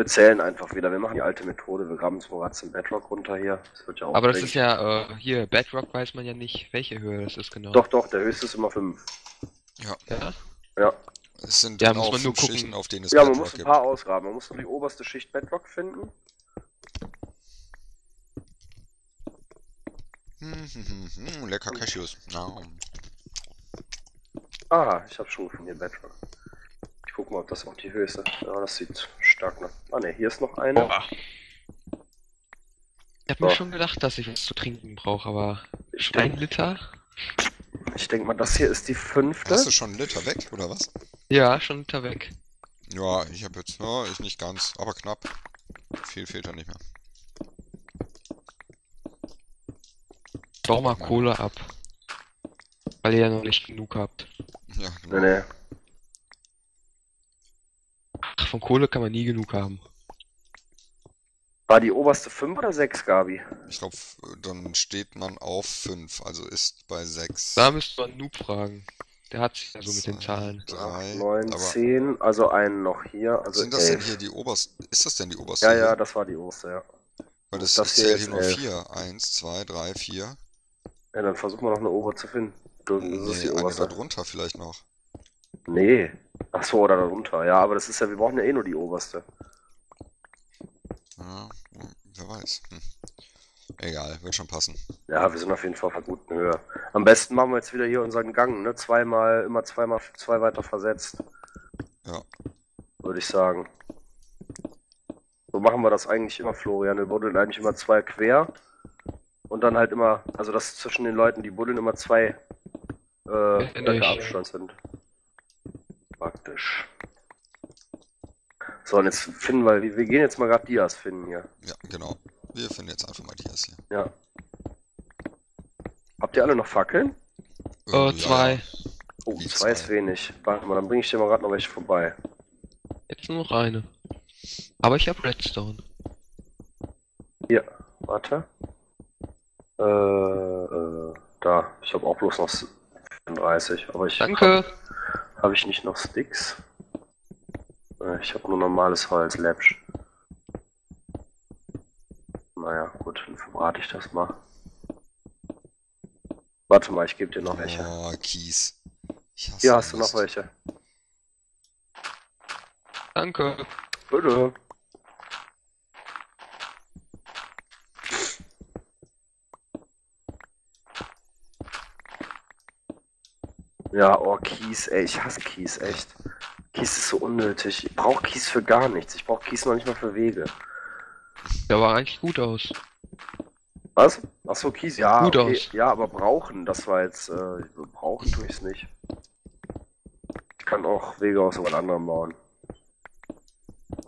Wir zählen einfach wieder. Wir machen die alte Methode. Wir graben zum Rad zum Bedrock runter hier. Das wird ja auch Aber das ist ja, äh, hier, Bedrock weiß man ja nicht, welche Höhe das ist genau. Doch, doch, der höchste ist immer 5. Ja. Ja? Ja. Es sind Ja, dann muss auch man nur fünf gucken. Schichten, auf denen es Ja, man Bedrock muss ein gibt. paar ausgraben. Man muss nur die oberste Schicht Bedrock finden. Hm, hm, hm, lecker Cashews. Na, Ah, ich habe schon gefunden hier Bedrock. Guck mal, ob das auch die höchste. Ja, das sieht stark nach. Ah ne, hier ist noch eine. Boah. Ich hab mir So. schon gedacht, dass ich was zu trinken brauche, aber Ich ein denke Liter? ich denk mal, das hier ist die fünfte. hast du schon einen Liter weg, oder was? Ja, schon ein Liter weg. Ja, ich habe jetzt, ja, ich nicht ganz, aber knapp. Viel fehlt da nicht mehr. Bau mal Kohle ab. Weil ihr ja noch nicht genug habt. Ja, genau. Nee, nee. Ach, von Kohle kann man nie genug haben. War die oberste 5 oder 6, Gabi? Ich glaube, dann steht man auf 5, also ist bei 6. Da müsste man Noob fragen. Der hat sich ja so mit den Zahlen. 3, 9, aber 10, also einen noch hier. Also sind das denn 11. hier die oberste? Ist das denn die oberste? Ja, hier? ja, das war die oberste, ja. Weil das, das ich hier ist nur elf. 4. 1, 2, 3, 4. Ja, dann versuchen wir noch eine Ober zu finden. Das ist Nee, die eine oberste. darunter vielleicht noch. Nee. Ach so, oder darunter. Ja, aber das ist ja, wir brauchen ja eh nur die oberste. Ja, wer weiß. Hm. Egal, wird schon passen. Ja, wir sind auf jeden Fall auf einer guten Höhe. Am besten machen wir jetzt wieder hier unseren Gang, ne? Zweimal, immer zweimal, zwei weiter versetzt. Ja. Würde ich sagen. So machen wir das eigentlich immer, Florian. Wir buddeln eigentlich immer zwei quer. Und dann halt immer, also dass zwischen den Leuten, die buddeln, immer zwei äh, nicht. Abstand sind. Praktisch. So, und jetzt finden wir, wir gehen jetzt mal gerade Dias finden hier. Ja, genau. Wir finden jetzt einfach mal die erst hier. Ja. Habt ihr alle noch Fackeln? Äh, ja, zwei. Oh, Wie zwei ist wenig. Warte mal, dann bringe ich dir mal gerade noch welche vorbei. Jetzt nur noch eine. Aber ich habe Redstone. Hier, warte. Äh, äh, da. Ich habe auch bloß noch 34, aber ich Danke. Habe ich nicht noch Sticks. Äh, ich habe nur normales Holz, Läppsch. Naja, gut, dann verbrate ich das mal. Warte mal, ich gebe dir noch welche. Oh, Kies. Ich hasse Hier hast du noch welche. Danke. Bitte. Ja, oh, Kies, ey, ich hasse Kies, echt. Kies ist so unnötig. Ich brauche Kies für gar nichts. Ich brauche Kies noch nicht mal für Wege. Der war eigentlich gut aus. Was? Achso, Kies, ja. Gut okay. aus. Ja, aber brauchen, das war jetzt, äh, brauchen tue ich es nicht. Ich kann auch Wege aus was anderem bauen.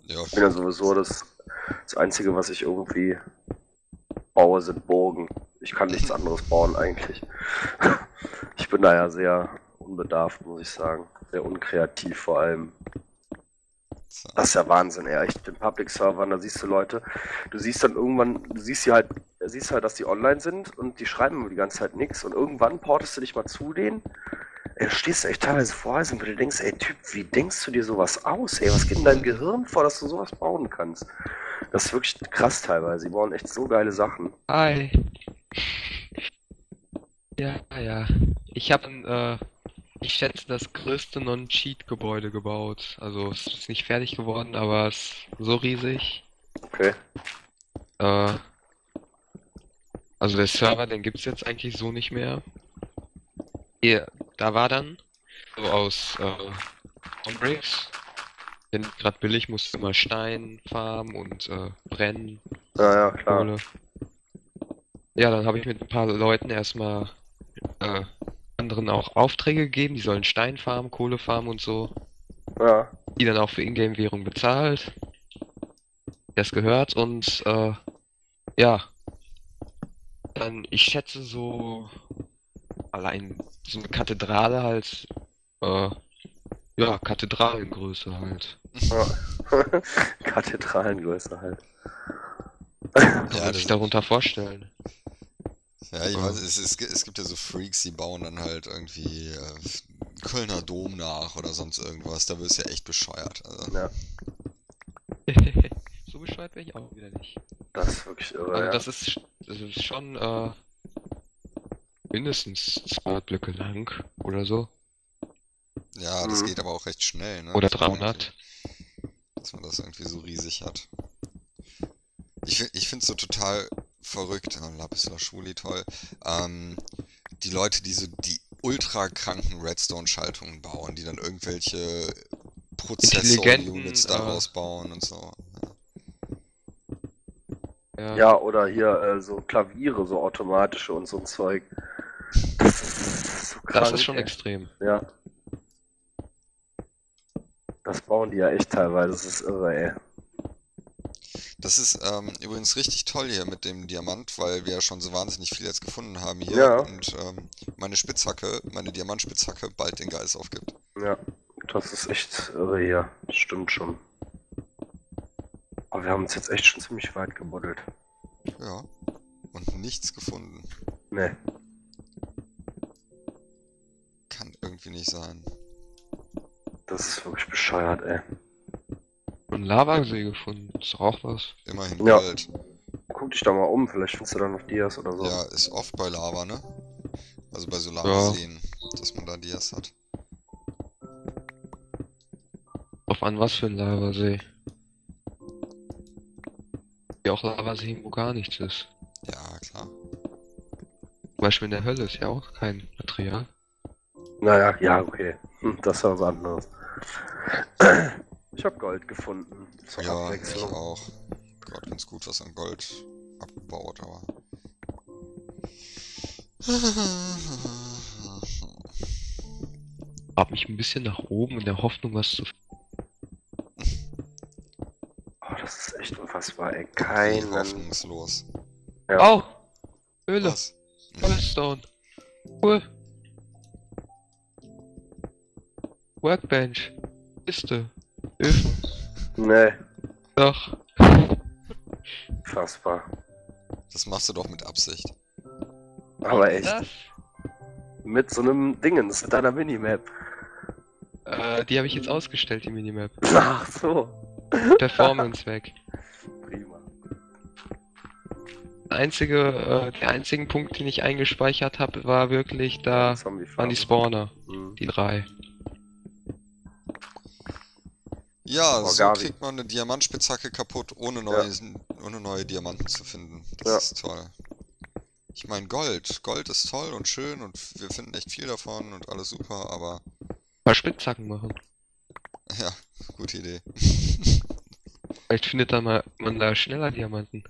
Ja, Ich bin ja sowieso das, das Einzige, was ich irgendwie baue, sind Burgen. Ich kann nichts anderes bauen eigentlich. Ich bin da ja sehr unbedarft, muss ich sagen. Sehr unkreativ vor allem. Das ist ja Wahnsinn, ey. Echt, den Public Servern, da siehst du Leute, du siehst dann irgendwann, du siehst sie halt, du siehst halt, dass die online sind und die schreiben immer die ganze Zeit nichts und irgendwann portest du dich mal zu denen. Ey, du stehst echt teilweise vor wo du denkst, ey Typ, wie denkst du dir sowas aus? Ey, was geht in deinem Gehirn vor, dass du sowas bauen kannst? Das ist wirklich krass teilweise. Die bauen echt so geile Sachen. Hi. Ja, ja. Ich habe ein, äh, ich schätze, das größte Non-Cheat-Gebäude gebaut. Also es ist nicht fertig geworden, aber es ist so riesig. Okay. Äh, also der Server, den gibt's jetzt eigentlich so nicht mehr. Hier, da war dann so aus äh, on Bricks. Denn gerade billig musste immer Stein farmen und äh, brennen, Ja, ja, klar. Kohle. Ja, dann habe ich mit ein paar Leuten erstmal äh, anderen auch Aufträge gegeben, die sollen Stein farmen, Kohle farmen und so. Ja. Die dann auch für Ingame-Währung bezahlt. Das gehört und äh, ja. Dann, ich schätze so allein so eine Kathedrale halt, äh, ja, Kathedralengröße halt. ja. Kathedralengröße halt. Ja, man das, sich darunter vorstellen. Ja, ich weiß, es, es, es gibt ja so Freaks, die bauen dann halt irgendwie äh, Kölner Dom nach oder sonst irgendwas. Da wirst du ja echt bescheuert. Also, Ja. weit bin ich auch wieder nicht. Das ist wirklich irre. Also ja. das ist, das ist schon äh, mindestens zwei Blöcke lang oder so. Ja, das Mhm. geht aber auch recht schnell, ne? Oder Das ist 300. Dass man das irgendwie so riesig hat. Ich, ich finde es so total verrückt, Lapis Lazuli, toll. Ähm, die Leute, die so die ultra kranken Redstone-Schaltungen bauen, die dann irgendwelche Prozessor-Units daraus äh, bauen und so. Ja. Ja, oder hier äh, so Klaviere, so automatische und so ein Zeug. Das ist so krank. Das ist schon ey. extrem. Ja. Das bauen die ja echt teilweise, das ist irre, ey. Das ist ähm, übrigens richtig toll hier mit dem Diamant, weil wir ja schon so wahnsinnig viel jetzt gefunden haben hier Ja. und ähm, meine Spitzhacke, meine Diamantspitzhacke bald den Geist aufgibt. Ja, das ist echt irre hier. Das stimmt schon. Aber wir haben uns jetzt echt schon ziemlich weit gebuddelt. Ja. Und nichts gefunden. Ne, Kann irgendwie nicht sein. das ist wirklich bescheuert, ey. Und Lavasee gefunden. Ist doch auch was. Immerhin Ja. Gold. Guck dich da mal um, vielleicht findest du da noch Dias oder so. Ja, ist oft bei Lava, ne? Also bei so Ja. Lavaseen, dass man da Dias hat. Drauf an, was für ein Lavasee. Ja, auch Lavaseen, wo gar nichts ist. Ja, klar. Zum Beispiel in der Hölle ist ja auch kein Material. Naja, ja, okay. Hm, das ist was anderes. Ich habe Gold gefunden. Zur Ja, ich Abwechslung. auch. Gott, ganz gut was an Gold abgebaut, aber. Hab mich ein bisschen nach oben in der Hoffnung, was zu. Oh, das ist echt unfassbar, ey. Keinen. hoffnungslos. Ja. Oh! Höhle! Was? Cobblestone! Cool! Workbench! Kiste! Öfen! Nee, Doch! fassbar. Das machst du doch mit Absicht. Aber echt. Das? Mit so einem Dingens, mit einer Minimap. Äh, die habe ich jetzt ausgestellt, die Minimap. Ach so. Performance weg. Prima. Der einzige, äh, der einzigen Punkt, den ich eingespeichert habe, war wirklich da waren die Spawner. Hm. Die drei. Ja, so kriegt man eine Diamantspitzhacke kaputt, ohne neue, ohne neue Diamanten zu finden. Das Ja. ist toll. Ich meine, Gold. Gold ist toll und schön und wir finden echt viel davon und alles super, aber paar Spitzhacken machen. ja, gute Idee. Vielleicht findet dann mal man da schneller Diamanten.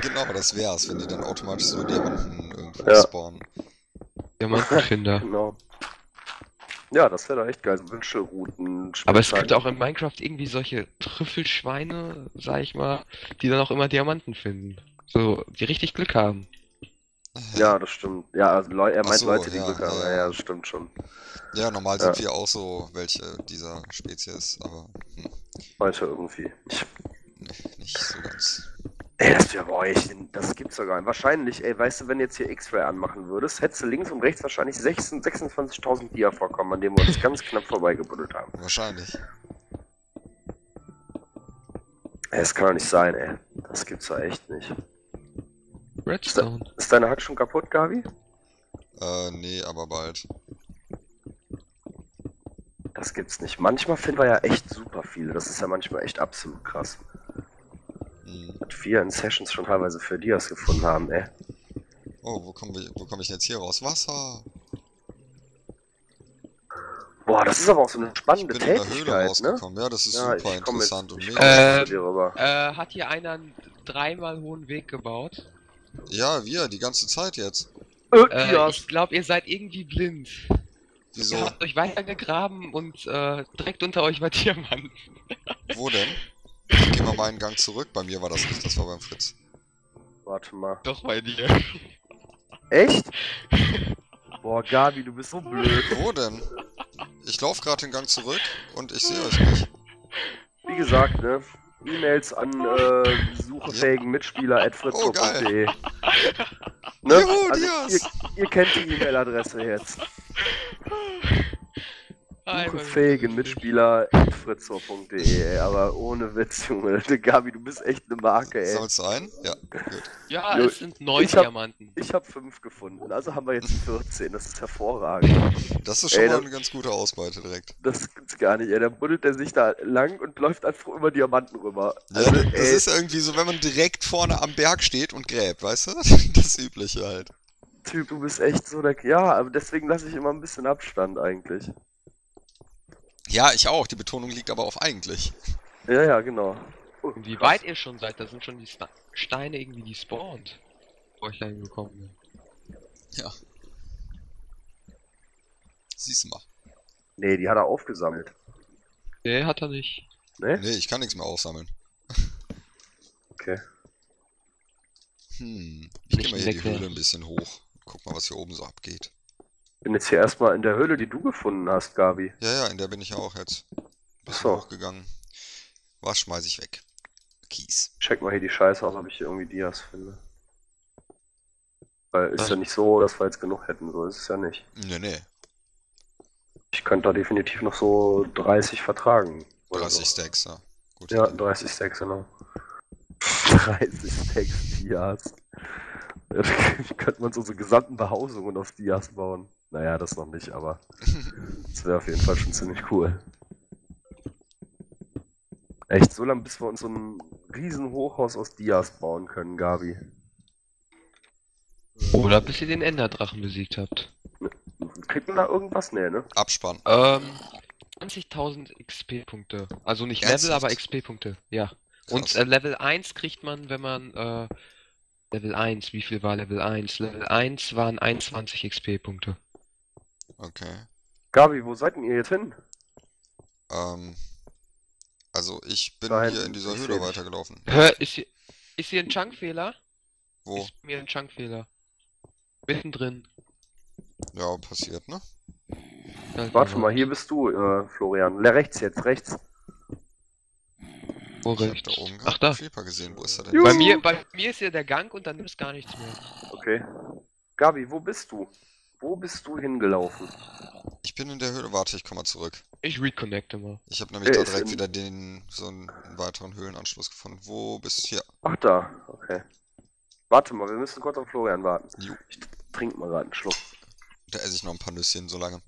Genau, das wär's, wenn die dann automatisch so Diamanten irgendwo Ja. spawnen. Diamantenfinder. Genau. Ja, das wäre doch echt geil. Wünschelrouten. Aber es gibt auch in Minecraft irgendwie solche Trüffelschweine, sag ich mal, die dann auch immer Diamanten finden. So, die richtig Glück haben. Ja, das stimmt. Ja, also Leu er meint so, Leute, die ja, Glück haben. ja, Ja, das stimmt schon. Ja, normal Ja. sind wir auch so welche dieser Spezies, aber hm, Weiter irgendwie. Nee, nicht so ganz. Ey, das wäre bei euch. Das gibt's sogar. Wahrscheinlich, ey, weißt du, wenn du jetzt hier X-Ray anmachen würdest, hättest du links und rechts wahrscheinlich 16 26.000 Dia vorkommen, an denen wir uns ganz knapp vorbeigebuddelt haben. Wahrscheinlich. Ey, das kann doch nicht sein, ey. Das gibt's doch echt nicht. Redstone. Ist deine Hack schon kaputt, Gabi? Äh, nee, aber bald. Das gibt's nicht. Manchmal finden wir ja echt super viele. Das ist ja manchmal echt absolut krass. Wir in Sessions schon teilweise für Dias gefunden haben, ey. Oh, wo komme ich denn jetzt hier raus? Wasser! Boah, das ist aber auch so eine Ich spannende bin in der Höhle Tätigkeit, ne? Ja, das ist Ja, super ich komm interessant und ich mega. komm Äh, mit. Äh, hat hier einer einen dreimal hohen Weg gebaut? Ja, wir, die ganze Zeit jetzt. Äh, Äh, Dias. ich glaube, ihr seid irgendwie blind. Wieso? Ihr habt euch weitergegraben und äh, direkt unter euch war Diamant. Wo denn? Gehen wir mal einen Gang zurück. Bei mir war das nicht, das war beim Fritz. Warte mal. Doch bei dir. Echt? Boah, Gabi, du bist so blöd. Wo denn? Ich laufe gerade den Gang zurück und ich sehe euch nicht. Wie gesagt, ne? E-Mails an äh, suchefähigen Mitspieler at fritzko.de. Ne? Juhu, Also, Dias! ihr, ihr kennt die E-Mail-Adresse jetzt. Fähigen Mitspieler fritzor.de, aber ohne Witz, Junge. Gabi, du bist echt eine Marke, ey. Sammelst du ein? Ja, gut. Ja, Jo, es sind neun ich hab- Diamanten. Ich habe fünf gefunden, also haben wir jetzt 14. Das ist hervorragend. Das ist schon Ey, mal das- eine ganz gute Ausbeute direkt. Das gibt's gar nicht, ey. Da buddelt er sich da lang und läuft einfach über Diamanten rüber. Ja, Also, das ey, ist irgendwie so, wenn man direkt vorne am Berg steht und gräbt, weißt du? Das Übliche halt. Typ, du bist echt so der. Ja, aber deswegen lasse ich immer ein bisschen Abstand eigentlich. Ja, ich auch. Die Betonung liegt aber auf eigentlich. Ja, ja, genau. Oh, Und wie krass. weit ihr schon seid, da sind schon die Steine irgendwie gespawnt. Wo ich da hingekommen bin. Ja. Siehst du mal. Nee, die hat er aufgesammelt. Nee, hat er nicht. Ne? Nee, ich kann nichts mehr aufsammeln. Okay. Hm. Ich gehe mal hier die. Höhle ein bisschen hoch. Guck mal, was hier oben so abgeht. Bin jetzt hier erstmal in der Höhle, die du gefunden hast, Gabi. Ja, ja, in der bin ich auch jetzt. Bisschen So. hochgegangen. Was schmeiß ich weg? Kies. Check mal hier die Scheiße aus, ob ich hier irgendwie Dias finde. Weil ist Was? ja nicht so, dass wir jetzt genug hätten, so ist es ja nicht. Nee, nee. Ich könnte da definitiv noch so 30 vertragen. oder 30 so. Stacks, ja. Gut. Ja, 30 Stacks, genau. 30 Stacks Dias. Könnte man so unsere gesamten Behausungen auf Dias bauen. Naja, das noch nicht, aber das wäre auf jeden Fall schon ziemlich cool. Echt, so lange bis wir uns so ein riesen Hochhaus aus Dias bauen können, Gabi. Oder bis ihr den Enderdrachen besiegt habt. Kriegt man da irgendwas? Nee, ne? Abspann. Ähm, 20.000 XP-Punkte. Also nicht Level, Ernsthaft? aber XP-Punkte. Ja. Und äh, Level 1 kriegt man, wenn man, äh, Level 1, wie viel war Level 1? Level 1 waren 21 XP-Punkte. Okay. Gabi, wo seid denn ihr jetzt hin? Ähm. Also, ich bin Da hier in dieser Höhle weitergelaufen. Hä, ist hier, ist hier ein Chunkfehler? Wo? Ist mir ein Chunkfehler. Mittendrin. Ja, passiert, ne? Ja, Warte mal, hier bist du, äh, Florian. Le rechts jetzt, rechts. Wo Ich hab rechts? da oben Ach da. Creeper gesehen. Wo ist er denn? Juhu. Bei mir, bei mir ist hier der Gang und dann ist gar nichts mehr. Okay. Gabi, wo bist du? Wo bist du hingelaufen? Ich bin in der Höhle. Warte, ich komme mal zurück. Ich reconnecte mal. Ich habe nämlich da ist direkt in- wieder den, so einen, weiteren Höhlenanschluss gefunden. Wo bist du hier? Ach da, okay. Warte mal, wir müssen kurz auf Florian warten. Jo. Ich trink mal gerade einen Schluck. Da esse ich noch ein paar Nüsschen so lange.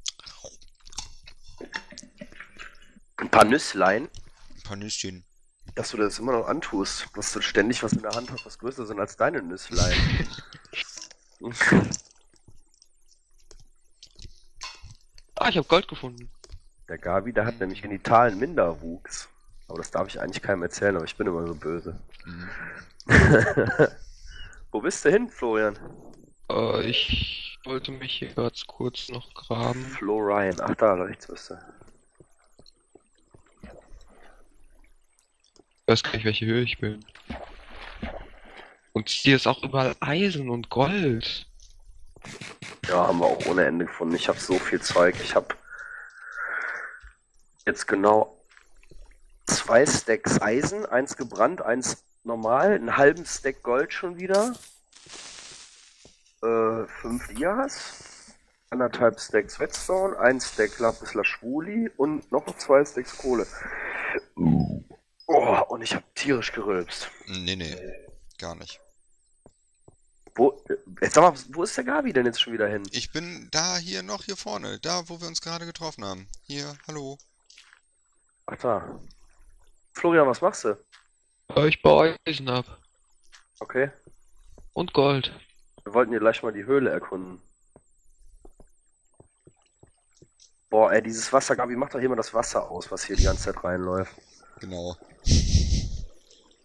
Ein paar Nüsslein, Ein paar Nüsschen. dass du das immer noch antust, dass du ständig was in der Hand hast, was größer sind als deine Nüsslein. Ah, ich habe Gold gefunden. der Gabi, der hat nämlich genitalen Minderwuchs. Aber das darf ich eigentlich keinem erzählen, aber ich bin immer so böse. Mhm. Wo bist du hin, Florian? Äh, ich wollte mich hier ganz kurz noch graben. Florian, ach da, rechts bist du. Ich weiß gar nicht, welche Höhe ich bin. Und hier ist auch überall Eisen und Gold. Ja, haben wir auch ohne Ende gefunden. Ich habe so viel Zeug. Ich habe jetzt genau zwei Stacks Eisen, eins gebrannt, eins normal, einen halben Stack Gold schon wieder, äh, fünf Dias, anderthalb Stacks Redstone, ein Stack Lapis Lazuli und noch zwei Stacks Kohle. Oh, und ich habe tierisch gerülpst. Nee, nee. Gar nicht. Wo, jetzt sag mal, wo ist der Gabi denn jetzt schon wieder hin? Ich bin da hier noch hier vorne. Da, wo wir uns gerade getroffen haben. Hier, hallo. Ach da. Florian, was machst du? Äh, ich baue Eisen ab. Okay. Und Gold. Wir wollten hier gleich mal die Höhle erkunden. Boah, ey, dieses Wasser, Gabi, mach doch hier mal das Wasser aus, was hier die ganze Zeit reinläuft. Genau.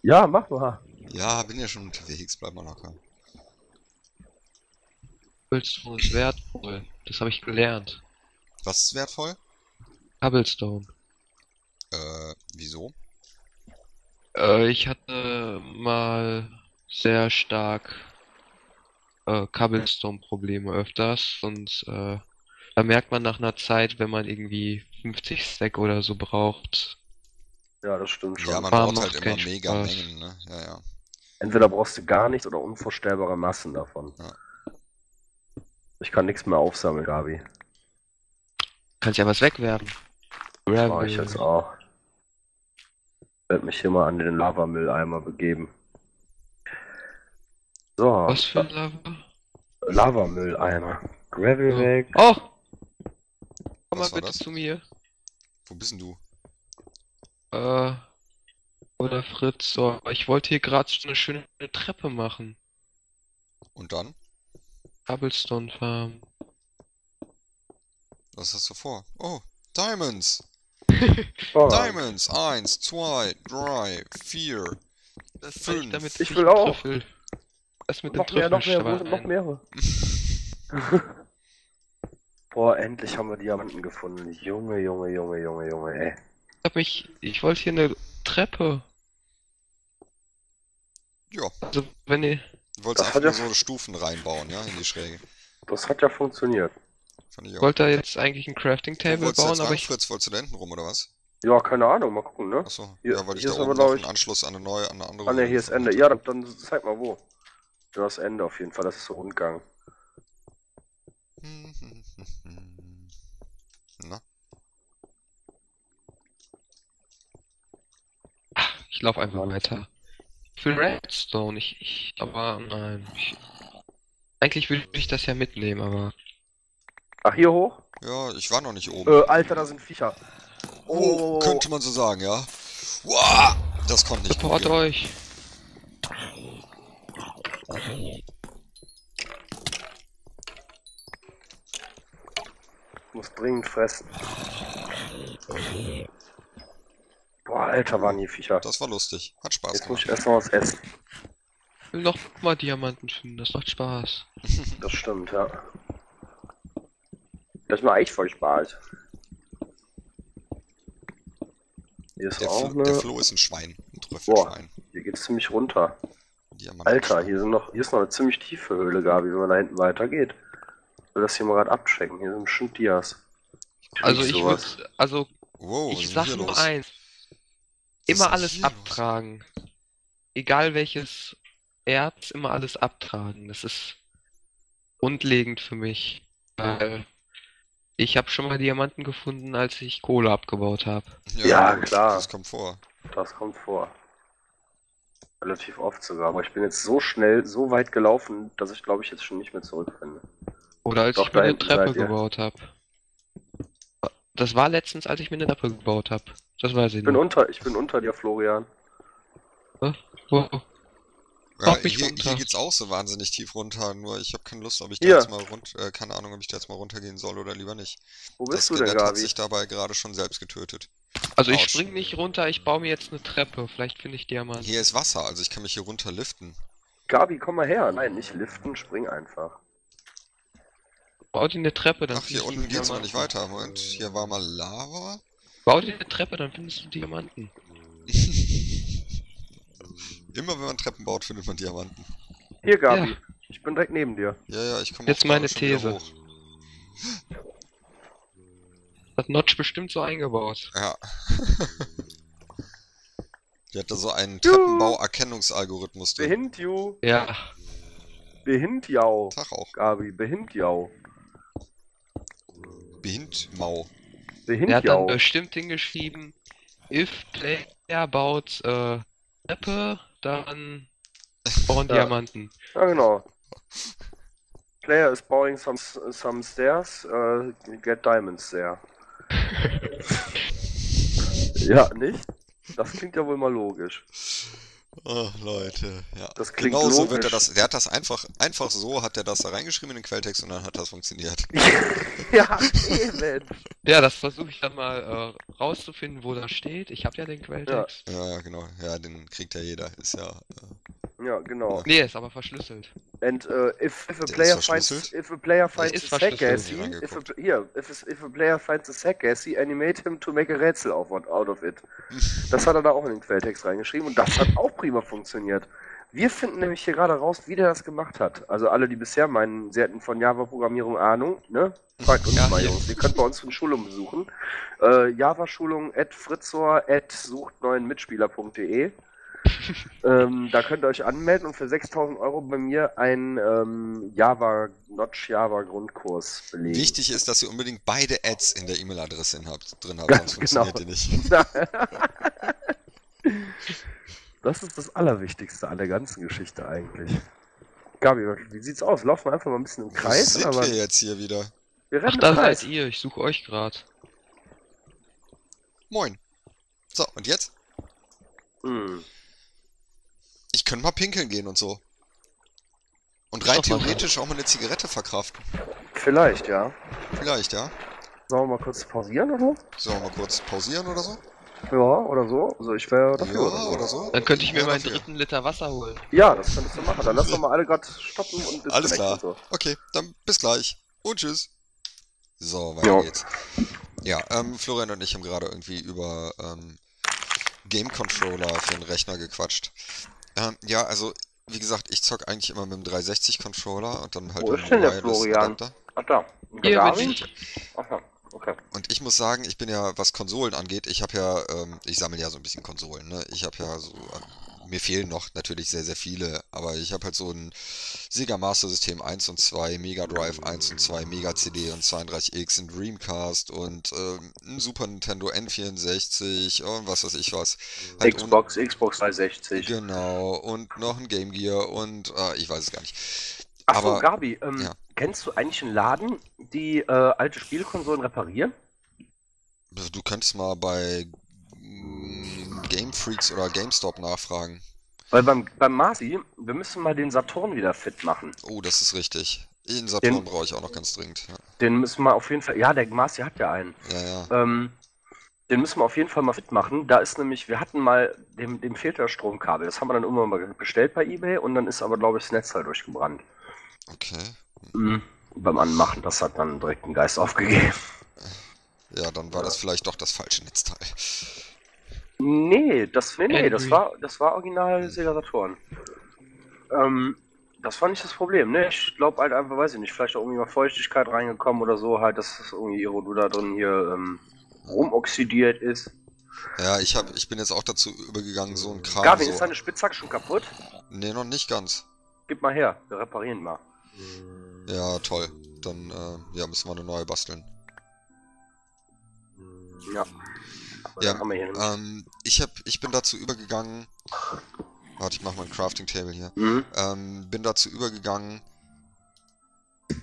Ja, mach mal. Ja, bin ja schon unterwegs. Bleib mal locker. Cobblestone ist wertvoll. Das habe ich gelernt. Was ist wertvoll? Cobblestone. Äh, wieso? Äh, ich hatte mal sehr stark äh, Cobblestone-Probleme öfters und äh, da merkt man nach einer Zeit, wenn man irgendwie 50 Stack oder so braucht. Ja, das stimmt schon. Ja, man braucht halt immer mega Spaß. Mengen, ne? Ja, ja. Entweder brauchst du gar nichts oder unvorstellbare Massen davon. Ja. Ich kann nichts mehr aufsammeln, Gabi. Kannst ja was wegwerfen. Mach ich jetzt auch. Werde mich hier mal an den Lavamülleimer begeben. So, Was für ein Lava? Lavamülleimer. Gravel Ja. weg. Oh! Komm Was mal bitte das? zu mir. Wo bist denn du? Äh, oder Fritz, so, ich wollte hier gerade so eine schöne Treppe machen. Und dann? Cobblestone Farm. Was hast du vor? Oh, Diamonds! Oh, Diamonds! Eins, zwei, drei, vier. Das Fünf. damit Ich will auch. Trüffel. Das mit dem noch mehr, noch mehr, wo Trüffelschwein. sind noch mehrere? Boah, endlich haben wir Diamanten gefunden. Junge, Junge, Junge, Junge, Junge, ey. Ich hab mich, ich wollte hier eine Treppe. Ja, Also, wenn ihr, du wolltest Das einfach nur ja- so Stufen reinbauen, ja, in die Schräge. Das hat ja funktioniert. Fand ich auch. wollte da jetzt eigentlich ein Crafting Table bauen, jetzt aber ich, Fritz? Wolltest du da hinten rum, oder was? Ja, keine Ahnung, mal gucken, ne? Achso, Hier- ja, weil ich hier da ist aber, oben noch ich- einen Anschluss an eine neue, an eine andere Ah ne, hier ist Ende. hatte. Ja, dann, dann zeig mal wo. Du hast Ende auf jeden Fall, das ist so Rundgang. Na, ich laufe einfach weiter. Ich will Redstone, ich, ich, aber nein. Ich, eigentlich würde ich das ja mitnehmen, aber Ach, hier hoch? ja, ich war noch nicht oben. Äh, Alter, da sind Viecher. Oh, könnte man so sagen, ja. Wow, das konnte nicht gut support gehen. euch. Ich muss dringend fressen. Boah, Alter, waren hier Viecher. Das war lustig. Hat Spaß Jetzt muss gemacht. ich erst noch was essen. Ich will noch mal Diamanten finden, das macht Spaß. Das stimmt, ja. Das macht echt voll Spaß. Hier ist Der, auch Flo, der eine. Flo ist ein Schwein. Ein Trüffelschwein. Hier geht's ziemlich runter. Alter, hier, sind noch, hier ist noch eine ziemlich tiefe Höhle, Gabi, wenn man da hinten weitergeht. Ich will das hier mal gerade abchecken. Hier sind bestimmt Dias. krieg Also ich würde, also Wow, ich ist sag nur los? eins. Immer alles los? abtragen. Egal welches Erz, immer alles abtragen. Das ist grundlegend für mich. Weil ich habe schon mal Diamanten gefunden, als ich Kohle abgebaut habe. Ja, klar. Das kommt vor. Das kommt vor. Relativ oft sogar. Aber ich bin jetzt so schnell, so weit gelaufen, dass ich glaube ich jetzt schon nicht mehr zurückfinde. Oder als Doch, ich da mir eine hinten Treppe gebaut habe. Das war letztens, als ich mir eine Treppe gebaut habe. Das weiß ich Ich bin noch. unter, ich bin unter dir, Florian. Wo? Ja, hier, runter. hier geht's auch so wahnsinnig tief runter, nur ich habe keine Lust, ob ich da Hier. jetzt mal rund, äh, keine Ahnung, ob ich da jetzt mal runtergehen soll oder lieber nicht. Wo Das bist du denn, Skelett hat Gabi? sich dabei gerade schon selbst getötet. Also ich Autsch. spring nicht runter, ich baue mir jetzt eine Treppe. Vielleicht finde ich Diamanten. Hier ist Wasser, also ich kann mich hier runter liften. Gabi, komm mal her. Nein, nicht liften, spring einfach. Bau dir eine Treppe, dann Ach, hier unten geht's noch nicht weiter. Moment, hier war mal Lava. Bau dir eine Treppe, dann findest du Diamanten. Immer wenn man Treppen baut, findet man Diamanten. Hier, Gabi. Ja. Ich bin direkt neben dir. Ja, ja, ich komme Jetzt meine These. hoch. Hat Notch bestimmt so eingebaut. Ja. Die hat da so einen Treppenbau-Erkennungsalgorithmus drin. You. Ja, Behint jau. Tag auch. Gabi, behint jau. Behindmau. Behint er hat dann bestimmt hingeschrieben, if player baut äh, Treppe, dann bauen Ja. Diamanten. Ja, genau. Player is bowing some, some stairs, uh, get diamonds there. ja, nicht? Das klingt ja wohl mal logisch. Oh, Leute, ja. Das klingt genau so wird er das. Der hat das einfach, einfach so hat er das da reingeschrieben in den Quelltext und dann hat das funktioniert. ja, eben. Ja, das versuche ich dann mal äh, rauszufinden, wo das steht. Ich habe ja den Quelltext. Ja, genau. Ja, den kriegt ja jeder. Ist ja. Äh, Ja, genau. Nee, ist aber verschlüsselt. And uh, if, if a Der player finds if a player finds ist a sack gassy, if a, if a, if a player finds a sack gassy, animate him to make a Rätsel out, out of it. Das hat er da auch in den Quelltext reingeschrieben und das hat auch prima funktioniert. Wir finden nämlich hier gerade raus, wie der das gemacht hat. Also alle, die bisher meinen, sie hätten von Java-Programmierung Ahnung, ne? Fragt uns Ja, mal. Jungs. Ihr könnt bei uns eine Schulung besuchen. Äh, Java-Schulung at fritzor at sucht neuen Mitspieler.de. ähm, da könnt ihr euch anmelden und für 6000 Euro bei mir einen ähm, Java, Notch Java Grundkurs belegen. Wichtig ist, dass ihr unbedingt beide Ads in der E-Mail-Adresse habt, drin habt, Ganz sonst funktioniert genau. die nicht. das ist das Allerwichtigste an der ganzen Geschichte eigentlich. Gabi, wie sieht's aus? Laufen wir einfach mal ein bisschen im Wo Kreis? sind aber wir jetzt hier wieder? wir Ach, da seid ihr. Ich suche euch gerade. Moin. So, und jetzt? Hm. Ich könnte mal pinkeln gehen und so. Und rein so. theoretisch auch mal eine Zigarette verkraften. Vielleicht, ja. Vielleicht, ja. Sollen wir mal kurz pausieren oder Sollen wir mal kurz pausieren oder so? so? Ja, oder so. Also ich wäre dafür ja, oder so. oder so. Dann könnte ich mir meinen dafür. dritten Liter Wasser holen. Ja, das könntest du machen. Dann lass doch mal alle gerade stoppen und Alles disconnecten klar. so. Okay, dann bis gleich. Und tschüss. So, weiter Ja. geht's. Ja, ähm, Florian und ich haben gerade irgendwie über ähm, Game Controller für den Rechner gequatscht. Ähm, ja, also, wie gesagt, ich zock eigentlich immer mit dem 360 Controller und dann halt Wo ist denn der Florian? Adapter. Ach da. Ich. Aha, okay. Und ich muss sagen, ich bin ja, was Konsolen angeht, ich habe ja, ähm, ich sammle ja so ein bisschen Konsolen, ne? Ich habe ja so, mir fehlen noch natürlich sehr, sehr viele, aber ich habe halt so ein Sega Master System 1 und 2, Mega Drive 1 und 2, Mega CD und 32X, ein Dreamcast und ähm, ein Super Nintendo N64 und was weiß ich was. Halt Xbox, Xbox 360. Genau, und noch ein Game Gear und äh, ich weiß es gar nicht. Achso, aber- Gabi, ähm, ja. kennst du eigentlich einen Laden, die äh, alte Spielkonsolen reparieren? Du könntest mal bei Game Freaks oder GameStop nachfragen. Weil beim, beim Masi, wir müssen mal den Saturn wieder fit machen. Oh, das ist richtig. Den Saturn Den- brauche ich auch noch ganz dringend. Ja, Den müssen wir auf jeden Fall. Ja, der Masi hat ja einen. ja. ja. Ähm, den müssen wir auf jeden Fall mal fit machen. Da ist nämlich, wir hatten mal, dem, dem fehlt das Stromkabel. Das haben wir dann irgendwann mal bestellt bei Ebay und dann ist aber, glaube ich, das Netzteil durchgebrannt. Okay. Mhm. Beim Anmachen, das hat dann direkt einen Geist aufgegeben. Ja, dann war das vielleicht doch das falsche Netzteil. Nee, das, nee, nee, das war, das war original Sega Saturn. Ähm, das war nicht das Problem, ne? Ich glaube halt einfach, weiß ich nicht, vielleicht auch irgendwie mal Feuchtigkeit reingekommen oder so, halt, dass das irgendwie Irodu da drin hier ähm, rumoxidiert ist. Ja, ich hab, ich bin jetzt auch dazu übergegangen, so ein Kram. Gavin, so... ist deine Spitzhacke schon kaputt? Nee, noch nicht ganz. Gib mal her, wir reparieren mal. Ja, toll. Dann äh, ja, müssen wir eine neue basteln. Ja. Ja, hier nämlich- Ähm, ich hab, ich bin dazu übergegangen. Warte, ich mach mal ein Crafting Table hier. Mhm. Ähm, bin dazu übergegangen.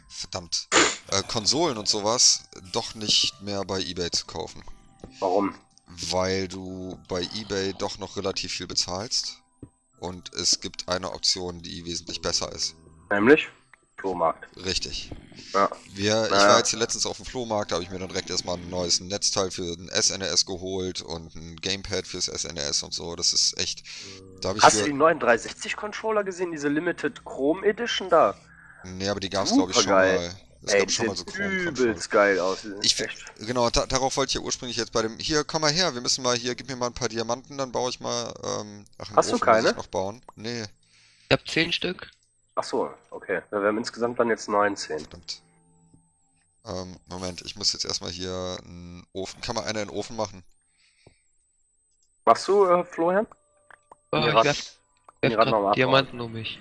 Verdammt. Äh, Konsolen und sowas doch nicht mehr bei eBay zu kaufen. Warum? Weil du bei eBay doch noch relativ viel bezahlst. Und es gibt eine Option, die wesentlich besser ist. Nämlich? Flohmarkt. Richtig. Ja. Wir, ich war jetzt hier letztens auf dem Flohmarkt, da habe ich mir dann direkt erstmal ein neues Netzteil für ein SNES geholt und ein Gamepad fürs SNES und so. Das ist echt. Da habe ich Hast du die neuen 360-Controller gesehen, diese Limited Chrome Edition da? Nee, aber die gab es glaube ich schon Supergeil. mal. Es Ey, schon mal so übelst geil aus. Ich Genau, da, darauf wollte ich ja ursprünglich jetzt bei dem. Hier, komm mal her, wir müssen mal hier, gib mir mal ein paar Diamanten, dann baue ich mal. Ähm, ach, Hast du Ofen muss keine? Ich noch bauen. Nee, Ich hab zehn Stück. Ach so, okay. Wir haben insgesamt dann jetzt 19. verdammt. Ähm, Moment, ich muss jetzt erstmal hier einen Ofen. Kann man einer in den Ofen machen? Machst du, äh, Florian? Oh, ich werf, werf noch Diamanten um mich.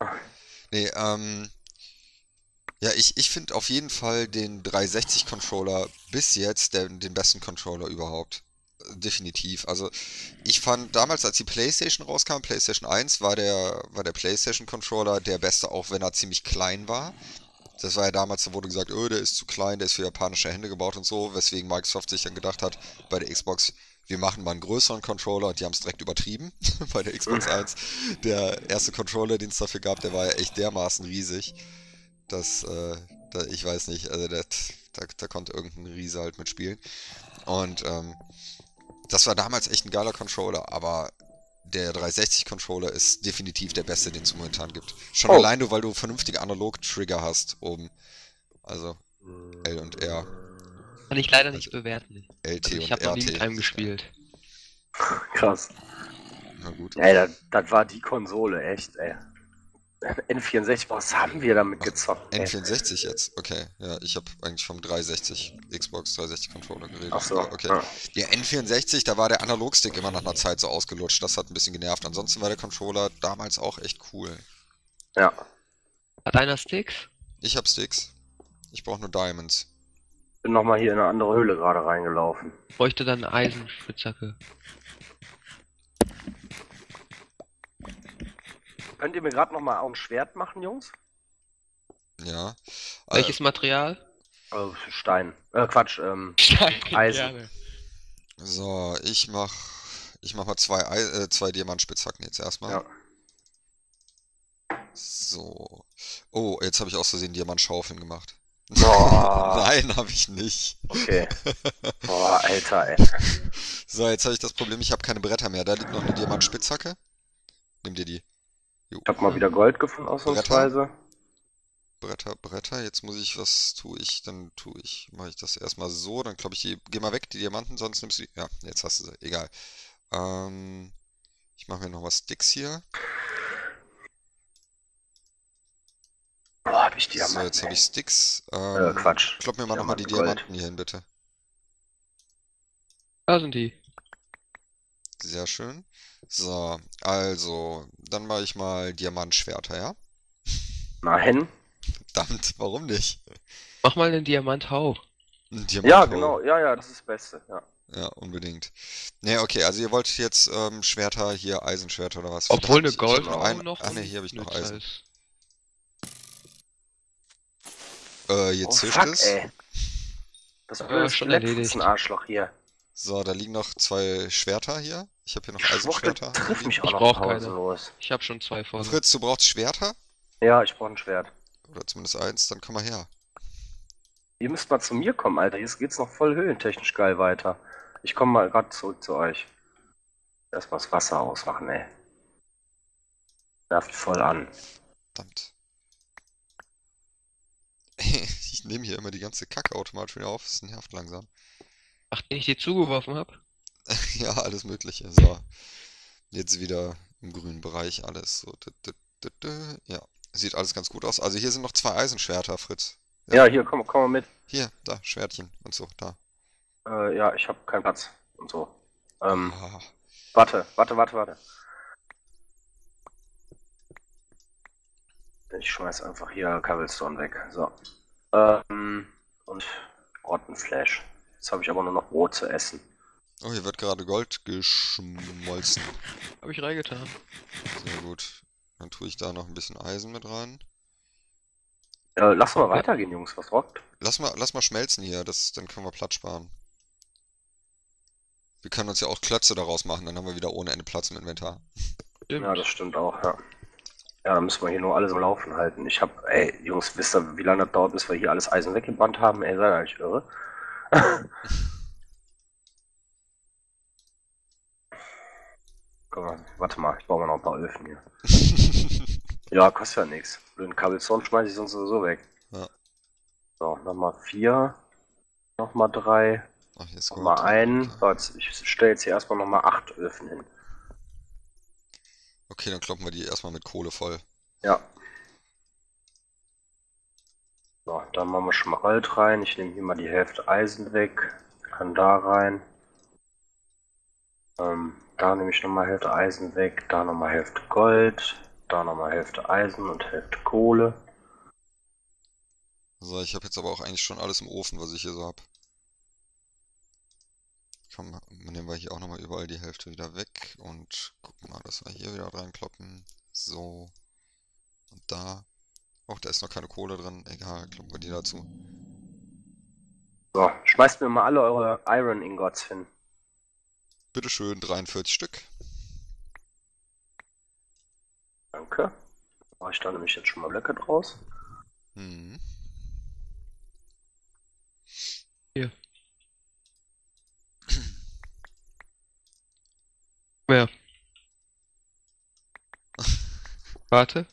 Nee, ähm. Ja, ich, ich finde auf jeden Fall den 360-Controller bis jetzt der, den besten Controller überhaupt. Definitiv. Also, ich fand damals, als die PlayStation rauskam, PlayStation 1, war der, war der PlayStation-Controller der beste, auch wenn er ziemlich klein war. Das war ja damals, da wurde gesagt, oh, der ist zu klein, der ist für japanische Hände gebaut und so, weswegen Microsoft sich dann gedacht hat, bei der Xbox, wir machen mal einen größeren Controller und die haben es direkt übertrieben bei der Xbox 1. Der erste Controller, den es dafür gab, der war ja echt dermaßen riesig, dass, äh, da, ich weiß nicht, also der, da, da konnte irgendein Riese halt mitspielen. Und ähm, das war damals echt ein geiler Controller, aber der 360-Controller ist definitiv der beste, den es momentan gibt. Schon Oh. allein, du, weil du vernünftige Analog-Trigger hast oben. Also L und R, Kann ich leider nicht bewerten. LT Also ich und habe noch nie mit einem gespielt. Krass. Na gut. Ey, das, das war die Konsole, echt, ey. N64, was haben wir damit gezockt? ey? N64 jetzt? Okay, ja, ich habe eigentlich vom 360, Xbox 360 Controller geredet. Ach so, Okay. ja. Der N64, da war der Analogstick immer nach einer Zeit so ausgelutscht. Das hat ein bisschen genervt. Ansonsten war der Controller damals auch echt cool. Ja. Hat einer Sticks? Ich hab Sticks. Ich brauche nur Diamonds. Bin nochmal hier in eine andere Höhle gerade reingelaufen. Bräuchte dann eine Eisenspitzhacke. Könnt ihr mir gerade nochmal auch ein Schwert machen, Jungs? Ja. Welches Material? Äh, Stein. Äh, Quatsch, ähm, Stein, Eisen. gerne. Äh, so, ich mach. Ich mach mal zwei, Ei äh, zwei Diamantspitzhacken jetzt erstmal. ja. So. Oh, jetzt habe ich aus Versehen Diamantschaufeln gemacht. Boah, Nein, habe ich nicht. okay. Boah, Alter, ey. So, jetzt habe ich das Problem, ich habe keine Bretter mehr. Da liegt noch eine Diamantspitzhacke. Nimm dir die. Ich hab mal wieder Gold gefunden, ausnahmsweise. Bretter, Bretter. Jetzt muss ich, was tue ich? Dann tue ich, mache ich das erstmal so. Dann kloppe ich die, geh mal weg, die Diamanten, sonst nimmst du die. Ja, jetzt hast du sie. Egal. Ähm, ich mache mir noch was Sticks hier. Boah, hab ich die So, jetzt habe ich Sticks. Äh, Ähm, Quatsch. klopp mir mal nochmal die Diamanten, Gold. Diamanten hier hin, bitte. Da sind die. Sehr schön. So, also, dann mache ich mal Diamantschwerter, ja? Nein. Verdammt, warum nicht? Mach mal einen Diamanthau. Ein Ja, Diamanthow. genau. Ja, ja, das ist das Beste. Ja. Ja, unbedingt. Ne, okay, also ihr wolltet jetzt ähm, Schwerter hier, Eisenschwerter oder was? Obwohl eine Verdammt, ich hab Gold nur ein- noch Ah ne, hier habe ich noch Eisen. ist. Äh, jetzt Oh, fuck, es. ey. Das Äh, schon erledigt. ist ein Arschloch hier. So, da liegen noch zwei Schwerter hier. Ich habe hier noch Eisenschwerter. trifft mich auch Ich noch brauch zu Hause keine. los. Ich habe schon zwei von. Fritz, du brauchst Schwerter? Ja, ich brauche ein Schwert. Oder zumindest eins, dann komm mal her. Ihr müsst mal zu mir kommen, Alter. Jetzt geht's noch voll höhlentechnisch geil weiter. Ich komme mal gerade zurück zu euch. Erstmal das Wasser ausmachen, ey. Nervt voll an. Verdammt. Ich nehme hier immer die ganze Kacke automatisch wieder auf. Es nervt langsam. Ach, den ich dir zugeworfen habe? Ja, alles Mögliche. So. Jetzt wieder im grünen Bereich alles. So. Ja, sieht alles ganz gut aus. Also hier sind noch zwei Eisenschwerter, Fritz. Ja, hier, komm, komm mal mit. Hier, da, Schwertchen und so, da. Äh, ja, ich habe keinen Platz und so. Ähm, Ah, warte, warte, warte, warte. Ich schmeiß einfach hier Cobblestone weg. So. Ähm, und Rottenflash. Jetzt habe ich aber nur noch Brot zu essen. Oh, hier wird gerade Gold geschmolzen. Habe ich reingetan. Sehr gut. Dann tue ich da noch ein bisschen Eisen mit rein. Äh, lass mal weitergehen, Jungs, was rockt? Lass mal, lass mal schmelzen hier, das, dann können wir Platz sparen. Wir können uns ja auch Klötze daraus machen, dann haben wir wieder ohne Ende Platz im Inventar. Stimmt. Ja, das stimmt auch, ja. Ja, dann müssen wir hier nur alles am Laufen halten. Ich hab, ey, Jungs, wisst ihr, wie lange das dauert, bis wir hier alles Eisen weggebrannt haben? Ey, seid ihr eigentlich irre? Guck mal, warte mal, ich baue mal noch ein paar Öfen hier. Ja, kostet ja nichts. Den Kabelzaun schmeiße ich sonst sowieso weg. Ja. So, nochmal vier. Nochmal drei. Ach, ist Nochmal einen. Okay. So, jetzt, ich stelle jetzt hier erstmal nochmal acht Öfen hin. Okay, dann kloppen wir die erstmal mit Kohle voll. Ja. So, dann machen wir schon mal Gold rein. Ich nehme hier mal die Hälfte Eisen weg. Kann da rein. Ähm, da nehme ich nochmal Hälfte Eisen weg. Da nochmal Hälfte Gold. Da nochmal Hälfte Eisen und Hälfte Kohle. So, ich habe jetzt aber auch eigentlich schon alles im Ofen, was ich hier so hab. Komm, nehmen wir hier auch nochmal überall die Hälfte wieder weg und gucken mal, dass wir hier wieder reinkloppen. So. Und da. Auch da ist noch keine Kohle drin. Egal, kloppen wir die dazu. So, schmeißt mir mal alle eure Iron Ingots hin. Bitteschön, 43 Stück. Danke. Mache ich da nämlich jetzt schon mal Blöcke draus. Hm. Wer? Warte.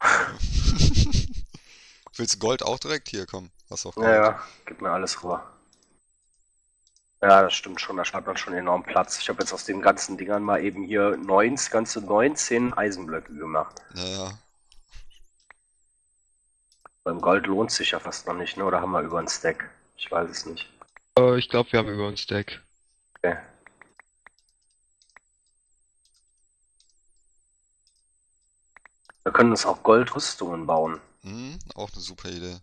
Willst du Gold auch direkt? Hier, komm. Hast auch Gold. Ja, ja, gib mir alles rüber. Ja, das stimmt schon, da spart man schon enorm Platz. Ich habe jetzt aus den ganzen Dingern mal eben hier 19, ganze 19 Eisenblöcke gemacht. Naja. Beim Gold lohnt sich ja fast noch nicht, ne? Oder haben wir über einen Stack? Ich weiß es nicht. Äh, ich glaube, wir haben über uns Deck. Okay. Wir können uns auch Goldrüstungen bauen, Hm, auch eine super Idee.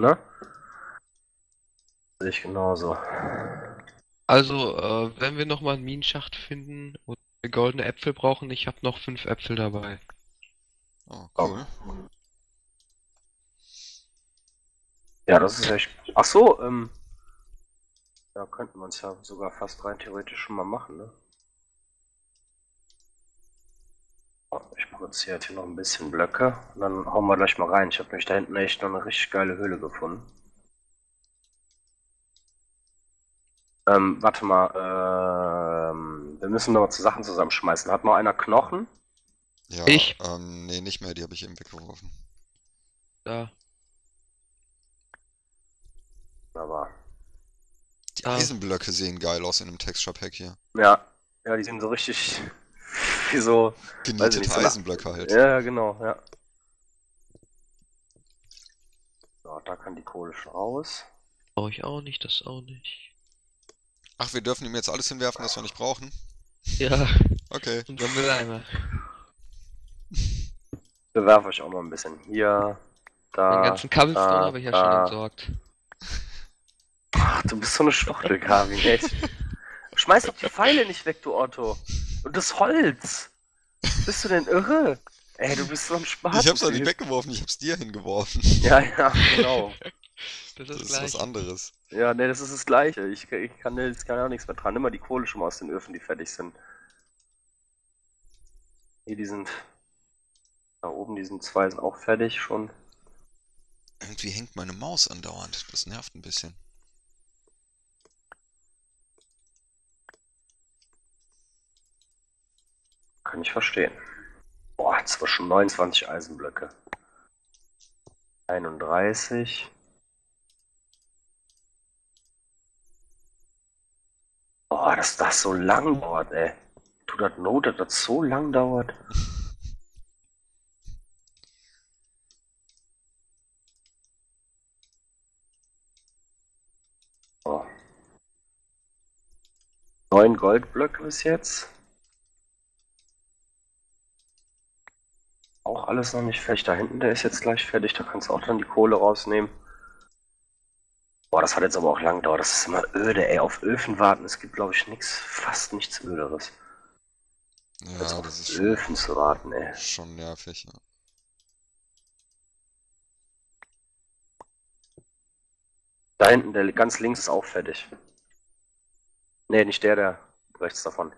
ne? Sehe ich genauso. Also, äh, wenn wir nochmal einen Minenschacht finden und wir goldene Äpfel brauchen, ich habe noch fünf Äpfel dabei. Oh, Oh. cool. Ja, das ist echt. Ach so, ähm. Ja, könnten wir uns ja sogar fast rein theoretisch schon mal machen, ne? Ich produziere jetzt hier noch ein bisschen Blöcke und dann hauen wir gleich mal rein. Ich habe nämlich da hinten echt noch eine richtig geile Höhle gefunden. Ähm, warte mal, ähm, wir müssen noch zu Sachen zusammenschmeißen. Hat noch einer Knochen? Ja, Ich? ähm, nee, nicht mehr, die habe ich eben weggeworfen. Da. Aber. Die. Eisenblöcke sehen geil aus in dem Texture-Pack hier. Ja, ja, die sind so richtig wie so. Genietete nicht, so nach- Eisenblöcke halt. Ja, ja, genau, ja. So, da kann die Kohle schon raus. Brauche ich auch nicht, das auch nicht. Ach, wir dürfen ihm jetzt alles hinwerfen, was wir nicht brauchen? Ja, Okay. unser Mülleimer. Bewerfe euch auch mal ein bisschen hier, da. Den ganzen Cobblestone da, habe ich ja da. schon entsorgt. Ach, du bist so eine Schwachtel, Karin, echt. Schmeiß doch die Pfeile nicht weg, du Otto. Und das Holz. Bist du denn irre? Ey, du bist so ein Spaß. Ich hab's doch nicht weggeworfen, ich hab's dir hingeworfen. Ja, ja, genau. Das Das ist ist was anderes. Ja, ne, das ist das Gleiche. Ich, ich kann jetzt kann ja auch nichts mehr dran. Immer die Kohle schon mal aus den Öfen, die fertig sind. Hier, die sind. Da oben, die sind zwei sind auch fertig schon. Irgendwie hängt meine Maus andauernd. Das nervt ein bisschen. Kann ich verstehen. Boah, jetzt war schon 29 Eisenblöcke. 31. Boah, dass das so lang dauert, ey. Tut das Not, dass das so lang dauert? Neun Goldblöcke bis jetzt. Alles noch nicht fertig. Da hinten, der ist jetzt gleich fertig. Da kannst du auch dann die Kohle rausnehmen. Boah, das hat jetzt aber auch lang gedauert. Das ist immer öde, ey. Auf Öfen warten. Es gibt, glaube ich, nichts, fast nichts Öderes. als Ja, auf das ist schon, Öfen zu warten, ey. schon nervig. Ja. Da hinten, der ganz links ist auch fertig. Nee, nicht der, der rechts davon.